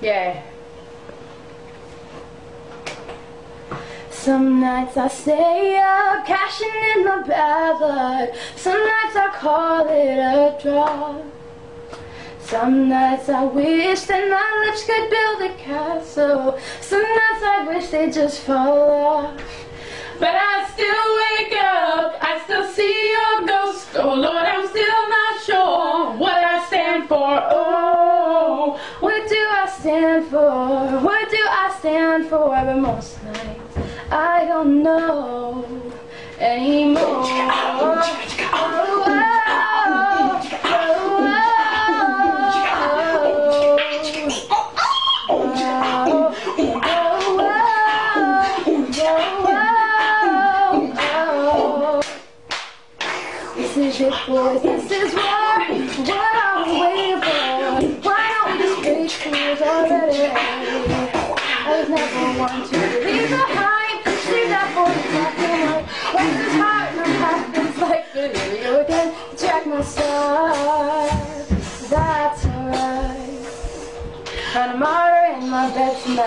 Yeah. Some nights I stay up, cashing in my bad luck. Some nights I call it a draw. Some nights I wish that my lips could build a castle. Some nights I wish they'd just fall off. But I still stand for? What do I stand for? But most nights I don't know anymore. Oh, oh, This is it, boys. This is war years already. I was never one to believe the hype. See that boy talking like when it's hard and happens like believe you again. Check my stars. That's alright. And I'm already in my bed tonight.